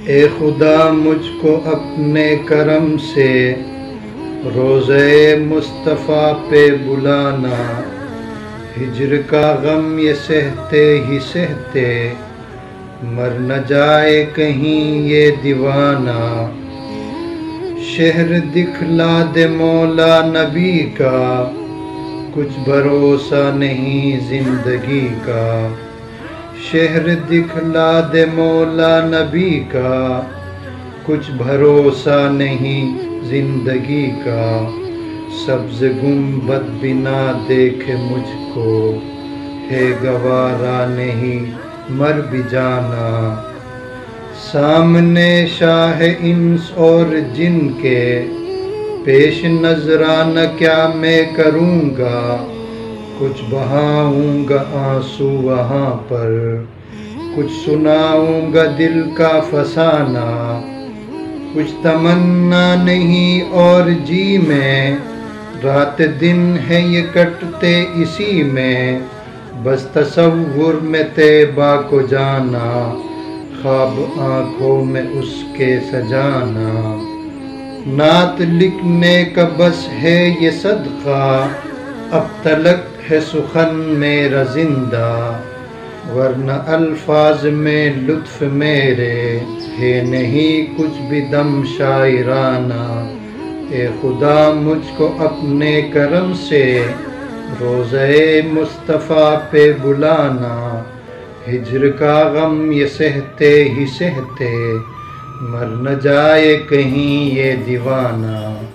ए खुदा, मुझको अपने करम से रोज़े मुस्तफ़ा पे बुलाना। हिजर का गम ये सहते ही सहते, मर न जाए कहीं ये दीवाना। शहर दिखला दे मौला नबी का, कुछ भरोसा नहीं ज़िंदगी का। शहर दिखला दे मौला नबी का, कुछ भरोसा नहीं ज़िंदगी का। सब्ज गुंबद बिना देखे मुझको है गवारा नहीं, मर भी जाना। सामने शाह इंस और जिन के पेश नजराना क्या मैं करूँगा? कुछ बहाऊँगा आँसू वहाँ पर। कुछ सुनाऊँगा दिल का फसाना। कुछ तमन्ना नहीं और जी में। रात दिन है ये कटते इसी में। बस तस्वुर में तेबा को जाना। ख्वाब आँखों में उसके सजाना। नात लिखने का बस है ये सदका। अब तलक है सुखन मेरा ज़िंदा, वरना अल्फाज में लुत्फ मेरे, है नहीं कुछ भी दम शायराना। ए खुदा, मुझको अपने करम से रोज़े मुस्तफ़ा पे बुलाना। हिजर का गम ये सहते ही सहते, मर न जाए कहीं ये दीवाना।